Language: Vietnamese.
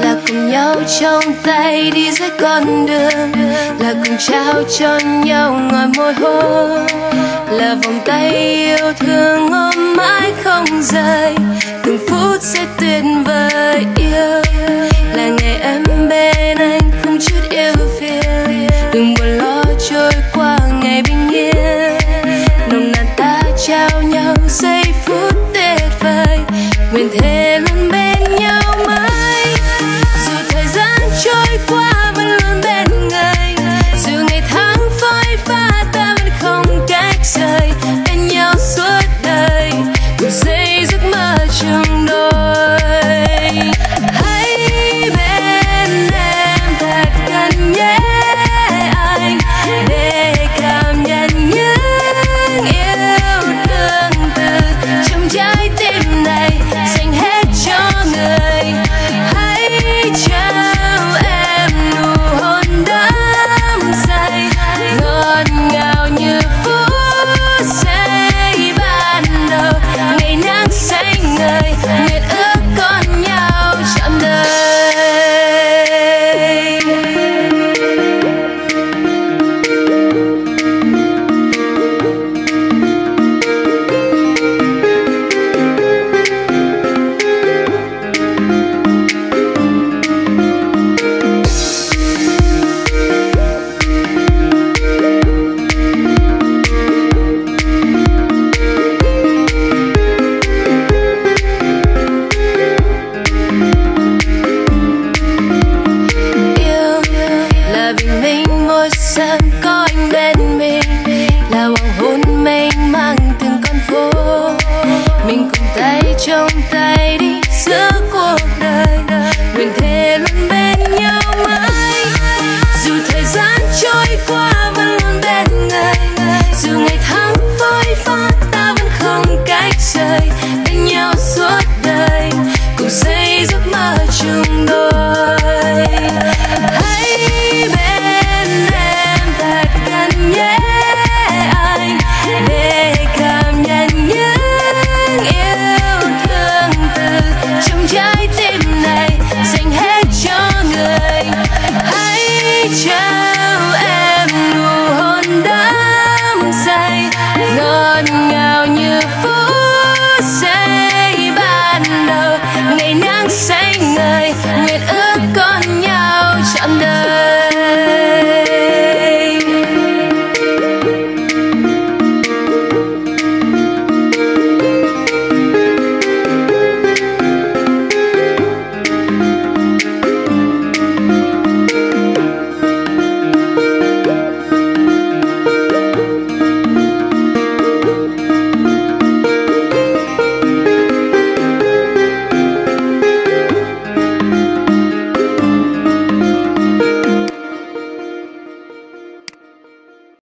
là cùng nhau trong tay đi dưới con đường. Là cùng trao cho nhau ngồi môi hôn. Là vòng tay yêu thương ôm mãi không rời. Từng phút sẽ tuyệt vời yêu. Là ngày em bên anh không chút yêu phiền. Đừng buồn lo, trôi qua ngày bình yên. Nồng nàn ta trao nhau giây phút tuyệt vời. Nguyện thề có anh bên mình, là hoàng hôn mênh mang từng con phố. Mình cùng tay trong tay